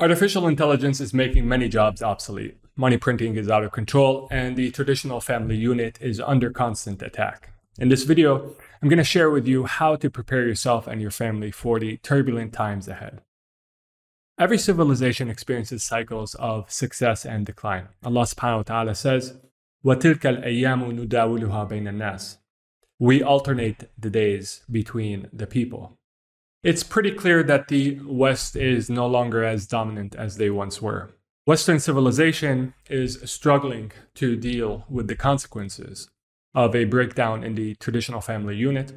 Artificial intelligence is making many jobs obsolete. Money printing is out of control, and the traditional family unit is under constant attack. In this video, I'm going to share with you how to prepare yourself and your family for the turbulent times ahead. Every civilization experiences cycles of success and decline. Allah subhanahu wa ta'ala says, وَتِلْكَ الْأَيَّامُ نُدَاوِلُهَا بَيْنَ النَّاسِ We alternate the days between the people. It's pretty clear that the West is no longer as dominant as they once were. Western civilization is struggling to deal with the consequences of a breakdown in the traditional family unit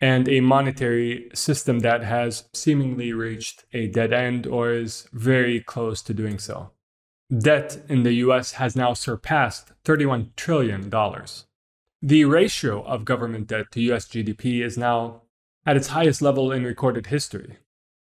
and a monetary system that has seemingly reached a dead end or is very close to doing so. Debt in the US has now surpassed $31 trillion. The ratio of government debt to US GDP is now at its highest level in recorded history.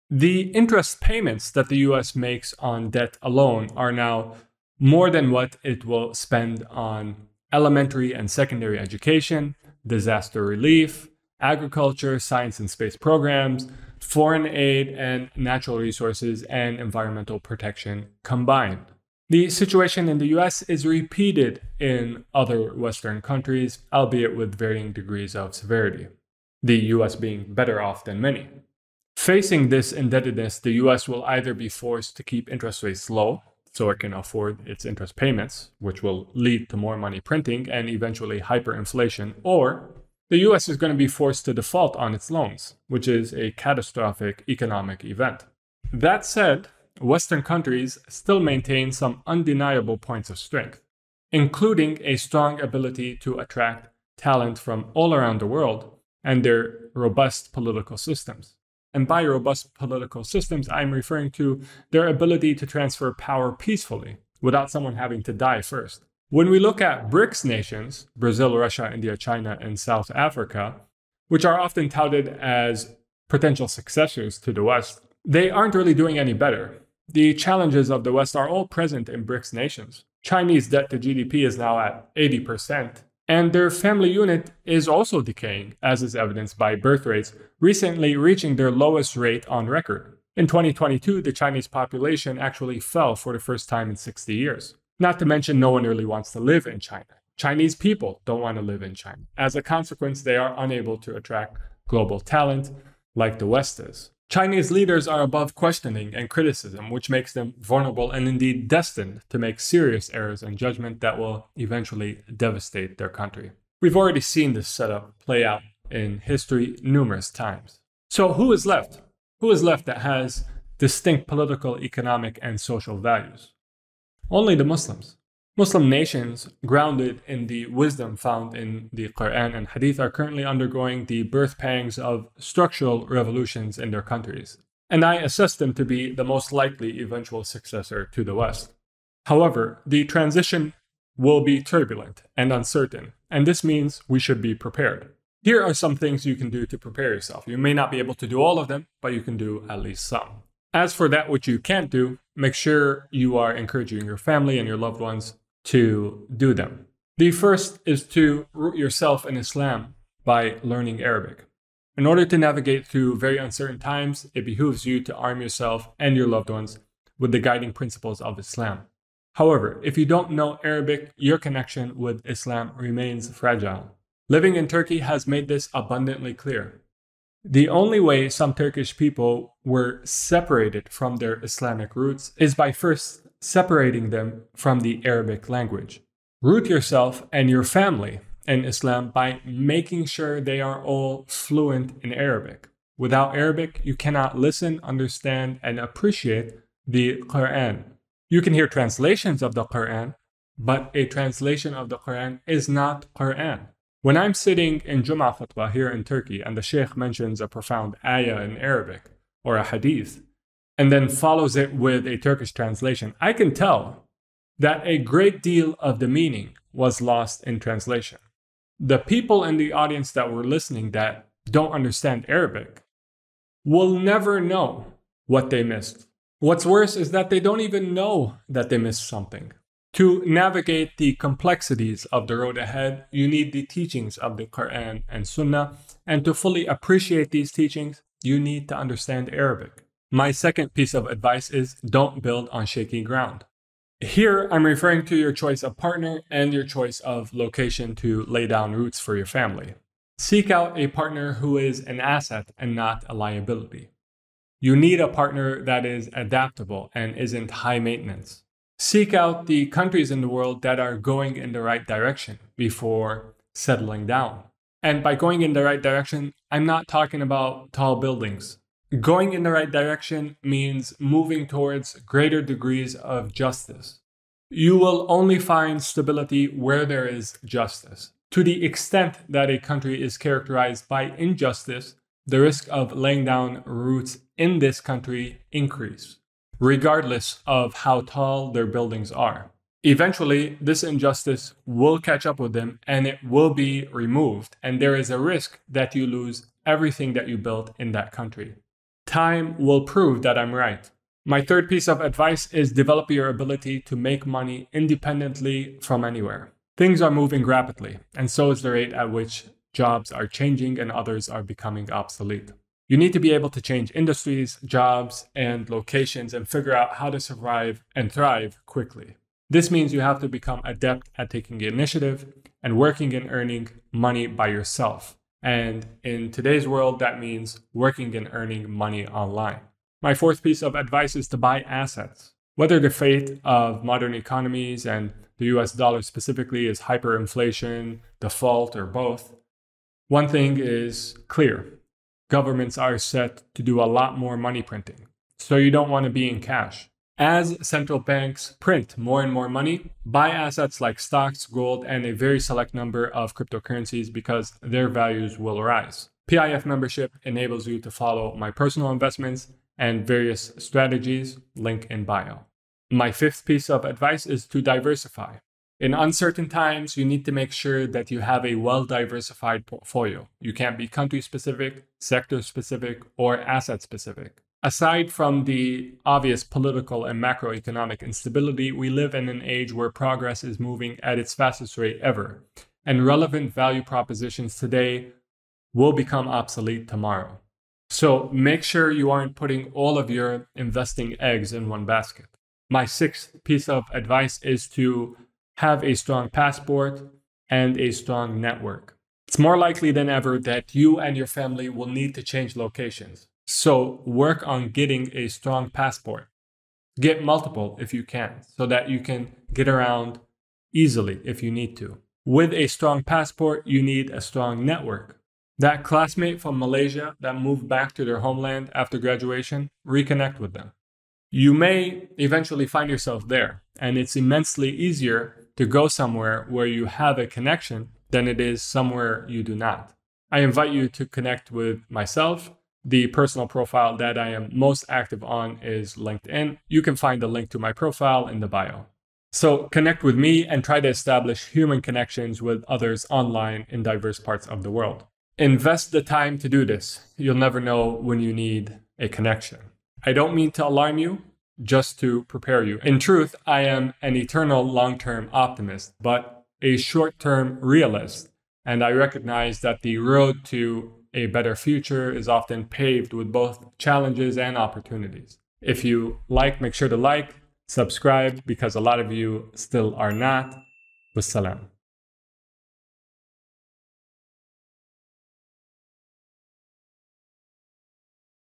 The interest payments that the US makes on debt alone are now more than what it will spend on elementary and secondary education, disaster relief, agriculture, science and space programs, foreign aid, and natural resources and environmental protection combined. The situation in the US is repeated in other Western countries, albeit with varying degrees of severity the US being better off than many. Facing this indebtedness, the US will either be forced to keep interest rates low so it can afford its interest payments, which will lead to more money printing and eventually hyperinflation, or the US is going to be forced to default on its loans, which is a catastrophic economic event. That said, Western countries still maintain some undeniable points of strength, including a strong ability to attract talent from all around the world and their robust political systems. And by robust political systems, I'm referring to their ability to transfer power peacefully without someone having to die first. When we look at BRICS nations, Brazil, Russia, India, China, and South Africa, which are often touted as potential successors to the West, they aren't really doing any better. The challenges of the West are all present in BRICS nations. Chinese debt to GDP is now at 80%, and their family unit is also decaying, as is evidenced by birth rates recently reaching their lowest rate on record. In 2022, the Chinese population actually fell for the first time in 60 years. Not to mention, no one really wants to live in China. Chinese people don't want to live in China. As a consequence, they are unable to attract global talent like the West is. Chinese leaders are above questioning and criticism, which makes them vulnerable and indeed destined to make serious errors in judgment that will eventually devastate their country. We've already seen this setup play out in history numerous times. So, who is left? Who is left that has distinct political, economic, and social values? Only the Muslims. Muslim nations, grounded in the wisdom found in the Quran and Hadith, are currently undergoing the birth pangs of structural revolutions in their countries, and I assess them to be the most likely eventual successor to the West. However, the transition will be turbulent and uncertain, and this means we should be prepared. Here are some things you can do to prepare yourself. You may not be able to do all of them, but you can do at least some. As for that which you can't do, make sure you are encouraging your family and your loved ones to do them. The first is to root yourself in Islam by learning Arabic. In order to navigate through very uncertain times, it behooves you to arm yourself and your loved ones with the guiding principles of Islam. However, if you don't know Arabic, your connection with Islam remains fragile. Living in Turkey has made this abundantly clear. The only way some Turkish people were separated from their Islamic roots is by first separating them from the Arabic language. Root yourself and your family in Islam by making sure they are all fluent in Arabic. Without Arabic, you cannot listen, understand, and appreciate the Quran. You can hear translations of the Quran, but a translation of the Quran is not Quran. When I'm sitting in Jum'ah khutbah here in Turkey and the Sheikh mentions a profound ayah in Arabic or a hadith, and then follows it with a Turkish translation, I can tell that a great deal of the meaning was lost in translation. The people in the audience that were listening that don't understand Arabic will never know what they missed. What's worse is that they don't even know that they missed something. To navigate the complexities of the road ahead, you need the teachings of the Quran and Sunnah, and to fully appreciate these teachings, you need to understand Arabic. My second piece of advice is don't build on shaky ground. Here, I'm referring to your choice of partner and your choice of location to lay down roots for your family. Seek out a partner who is an asset and not a liability. You need a partner that is adaptable and isn't high maintenance. Seek out the countries in the world that are going in the right direction before settling down. And by going in the right direction, I'm not talking about tall buildings. Going in the right direction means moving towards greater degrees of justice. You will only find stability where there is justice. To the extent that a country is characterized by injustice, the risk of laying down roots in this country increase, regardless of how tall their buildings are. Eventually, this injustice will catch up with them and it will be removed, and there is a risk that you lose everything that you built in that country. Time will prove that I'm right. My third piece of advice is develop your ability to make money independently from anywhere. Things are moving rapidly, and so is the rate at which jobs are changing and others are becoming obsolete. You need to be able to change industries, jobs, and locations and figure out how to survive and thrive quickly. This means you have to become adept at taking initiative and working and earning money by yourself. And in today's world, that means working and earning money online. My fourth piece of advice is to buy assets. Whether the fate of modern economies and the US dollar specifically is hyperinflation, default, or both, one thing is clear governments are set to do a lot more money printing. So you don't want to be in cash. As central banks print more and more money, buy assets like stocks, gold, and a very select number of cryptocurrencies because their values will rise. PIF membership enables you to follow my personal investments and various strategies, link in bio. My fifth piece of advice is to diversify. In uncertain times, you need to make sure that you have a well diversified portfolio. You can't be country specific, sector specific, or asset specific. Aside from the obvious political and macroeconomic instability, we live in an age where progress is moving at its fastest rate ever, and relevant value propositions today will become obsolete tomorrow. So make sure you aren't putting all of your investing eggs in one basket. My sixth piece of advice is to have a strong passport and a strong network. It's more likely than ever that you and your family will need to change locations. So work on getting a strong passport. Get multiple if you can, so that you can get around easily if you need to. With a strong passport, you need a strong network. That classmate from Malaysia that moved back to their homeland after graduation, reconnect with them. You may eventually find yourself there, and it's immensely easier to go somewhere where you have a connection than it is somewhere you do not. I invite you to connect with myself the personal profile that I am most active on is LinkedIn. You can find the link to my profile in the bio. So connect with me and try to establish human connections with others online in diverse parts of the world. Invest the time to do this. You'll never know when you need a connection. I don't mean to alarm you, just to prepare you. In truth, I am an eternal long term optimist, but a short term realist. And I recognize that the road to a better future is often paved with both challenges and opportunities. If you like, make sure to like, subscribe, because a lot of you still are not. Wassalam.